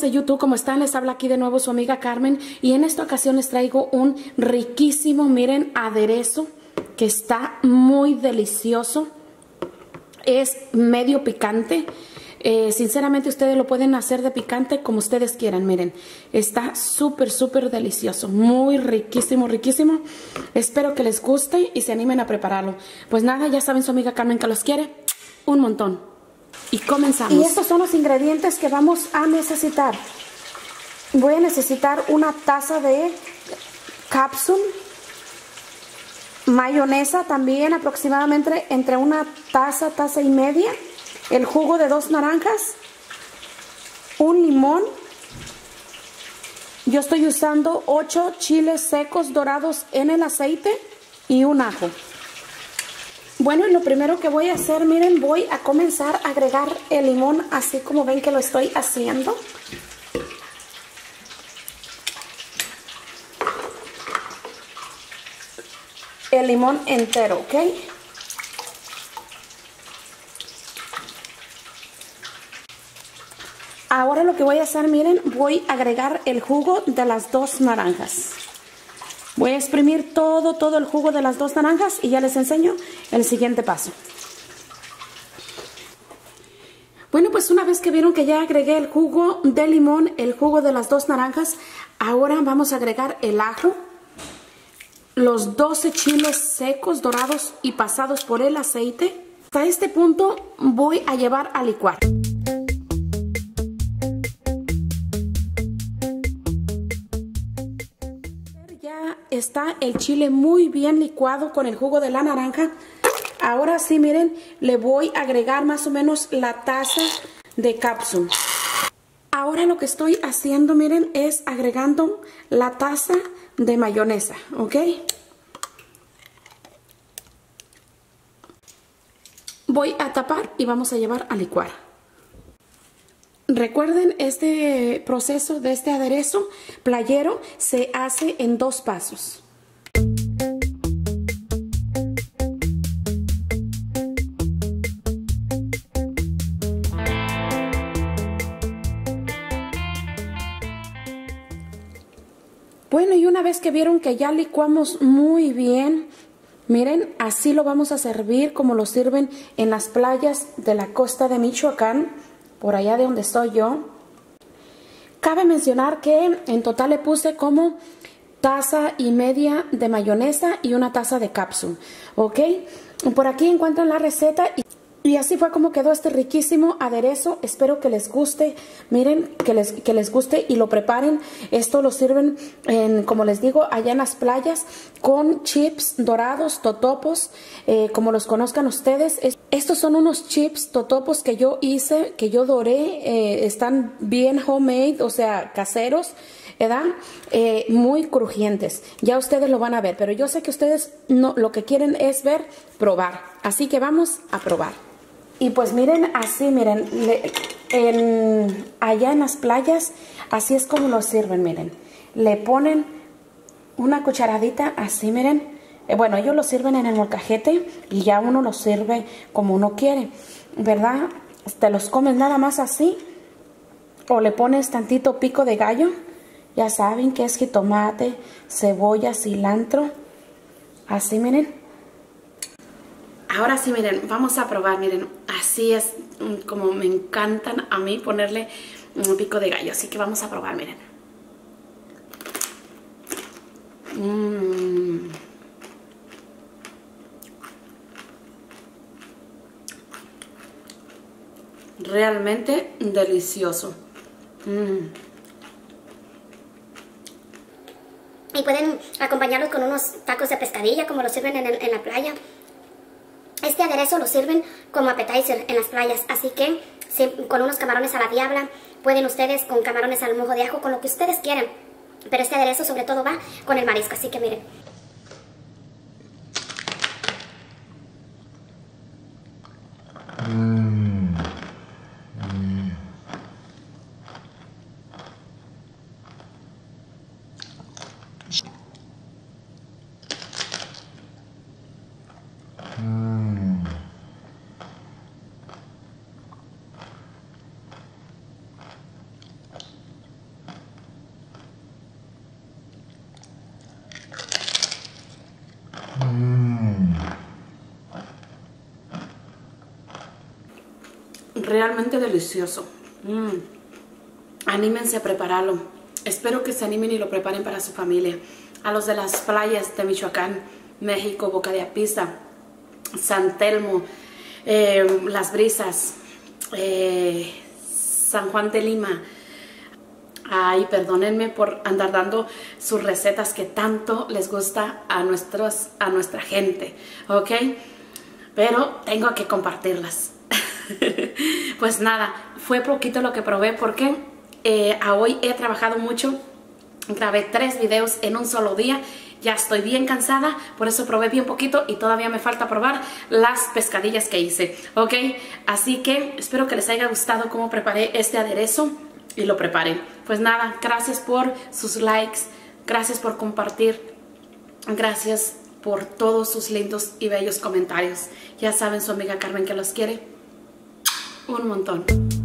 de YouTube, ¿cómo están? Les habla aquí de nuevo su amiga Carmen y en esta ocasión les traigo un riquísimo, miren, aderezo que está muy delicioso. Es medio picante. Eh, sinceramente ustedes lo pueden hacer de picante como ustedes quieran, miren. Está súper, súper delicioso. Muy riquísimo, riquísimo. Espero que les guste y se animen a prepararlo. Pues nada, ya saben su amiga Carmen que los quiere un montón. Y comenzamos. Y estos son los ingredientes que vamos a necesitar. Voy a necesitar una taza de capsule, mayonesa también aproximadamente entre una taza, taza y media, el jugo de dos naranjas, un limón, yo estoy usando ocho chiles secos dorados en el aceite y un ajo. Bueno, lo primero que voy a hacer, miren, voy a comenzar a agregar el limón así como ven que lo estoy haciendo. El limón entero, ¿ok? Ahora lo que voy a hacer, miren, voy a agregar el jugo de las dos naranjas. Voy a exprimir todo, todo el jugo de las dos naranjas y ya les enseño el siguiente paso. Bueno, pues una vez que vieron que ya agregué el jugo de limón, el jugo de las dos naranjas, ahora vamos a agregar el ajo, los 12 chiles secos, dorados y pasados por el aceite. Hasta este punto voy a llevar a licuar. Está el chile muy bien licuado con el jugo de la naranja. Ahora sí, miren, le voy a agregar más o menos la taza de cápsula. Ahora lo que estoy haciendo, miren, es agregando la taza de mayonesa, ¿ok? Voy a tapar y vamos a llevar a licuar. Recuerden, este proceso de este aderezo playero se hace en dos pasos. Bueno, y una vez que vieron que ya licuamos muy bien, miren, así lo vamos a servir como lo sirven en las playas de la costa de Michoacán por allá de donde estoy yo. Cabe mencionar que en total le puse como taza y media de mayonesa y una taza de cápsula, ¿ok? Por aquí encuentran la receta y y así fue como quedó este riquísimo aderezo. Espero que les guste. Miren, que les, que les guste y lo preparen. Esto lo sirven, en, como les digo, allá en las playas con chips dorados, totopos, eh, como los conozcan ustedes. estos son unos chips totopos que yo hice, que yo doré. Eh, están bien homemade, o sea, caseros. ¿verdad? Eh, muy crujientes. Ya ustedes lo van a ver, pero yo sé que ustedes no, lo que quieren es ver, probar. Así que vamos a probar. Y pues miren, así, miren, en, allá en las playas, así es como lo sirven, miren. Le ponen una cucharadita así, miren. Eh, bueno, ellos lo sirven en el molcajete y ya uno lo sirve como uno quiere, ¿verdad? Te los comes nada más así o le pones tantito pico de gallo. Ya saben que es jitomate, cebolla, cilantro. Así, miren. Ahora sí, miren, vamos a probar, miren, así es mm, como me encantan a mí ponerle un pico de gallo, así que vamos a probar, miren. Mm. Realmente delicioso. Mm. Y pueden acompañarlos con unos tacos de pescadilla como lo sirven en, en la playa. Este aderezo lo sirven como appetizer en las playas, así que con unos camarones a la diabla, pueden ustedes con camarones al mojo de ajo, con lo que ustedes quieran. Pero este aderezo sobre todo va con el marisco, así que miren. Mm. Realmente delicioso. Mm. Anímense a prepararlo. Espero que se animen y lo preparen para su familia. A los de las playas de Michoacán, México, Boca de Apisa, San Telmo, eh, Las Brisas, eh, San Juan de Lima. Ay, perdónenme por andar dando sus recetas que tanto les gusta a, nuestros, a nuestra gente, ¿ok? Pero tengo que compartirlas. Pues nada, fue poquito lo que probé porque eh, a hoy he trabajado mucho. Grabé tres videos en un solo día ya estoy bien cansada, por eso probé bien poquito y todavía me falta probar las pescadillas que hice, ¿ok? Así que espero que les haya gustado cómo preparé este aderezo y lo preparé. Pues nada, gracias por sus likes, gracias por compartir, gracias por todos sus lindos y bellos comentarios. Ya saben su amiga Carmen que los quiere un montón.